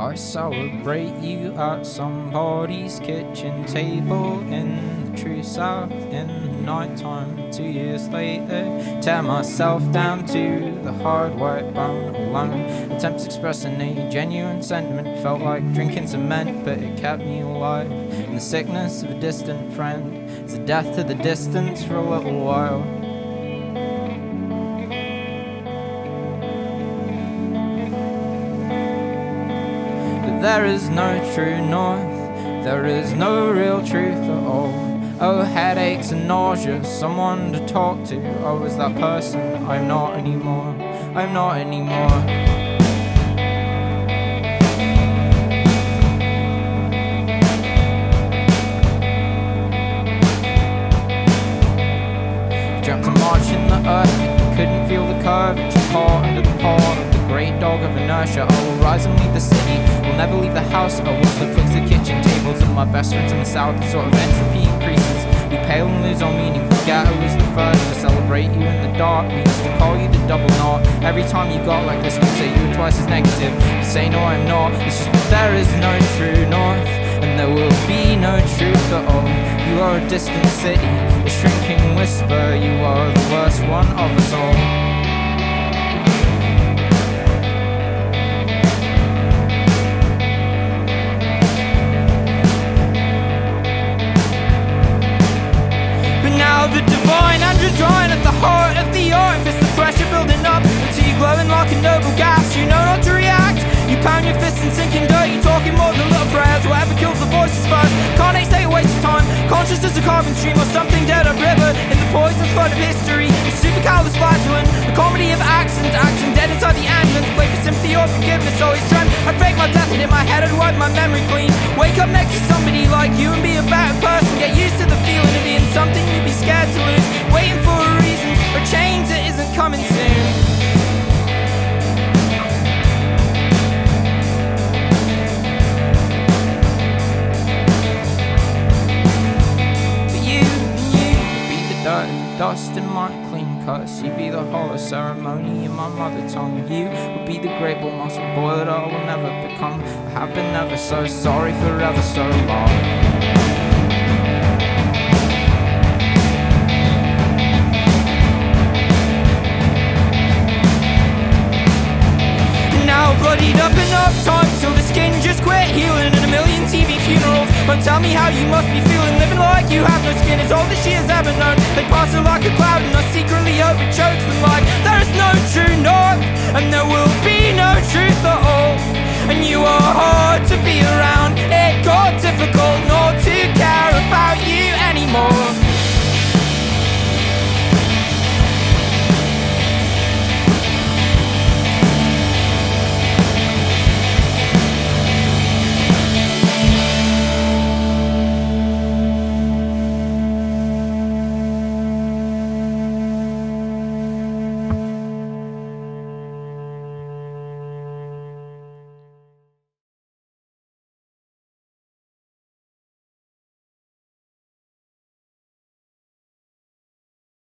I celebrate you at somebody's kitchen table in the true south in the night time. Two years later, tear myself down to the hard white bone alone. Attempts expressing a genuine sentiment felt like drinking cement, but it kept me alive. And the sickness of a distant friend is a death to the distance for a little while. There is no true north, there is no real truth at all. Oh, headaches and nausea, someone to talk to. Oh, I was that person, I'm not anymore, I'm not anymore. Dreamt of marching the earth, couldn't feel the curvature caught under the paw of the great dog of inertia. I will rise and leave the city, never leave the house. I watch the cooks the kitchen tables of my best friends in the south. The sort of entropy increases. We pale and lose all meaning. Forget who was the first to celebrate you in the dark. We used to call you the double knot. Every time you got like this, we say you were twice as negative. You say no, I'm not. It's just that there is no true north. And there will be no truth at all. You are a distant city, a shrinking whisper. You are the worst one of us all. Conscious as a carbon stream or something dead up river In the poison flood of history. It's supercalifragilistic The comedy of accents Acting dead inside the ambulance. Play for sympathy or forgiveness Always dreamt I'd fake my death and hit my head and wipe my memory clean. Wake up next to somebody like you and be a better person. Get used to the feeling of being something you'd be scared to lose. Waiting dust in my clean cuts. You'd be the hollow ceremony in my mother tongue. You would be the great bull muscle boy that I will never become. I have been ever so sorry forever so long. Now bloodied up enough times till the skin just quit healing But tell me how you must be feeling. Living like you have no skin. Is all that she has ever known. They pass her like a cloud and I secretly hope it chokes them like There is no true north And there will be no truth at all. And you are hard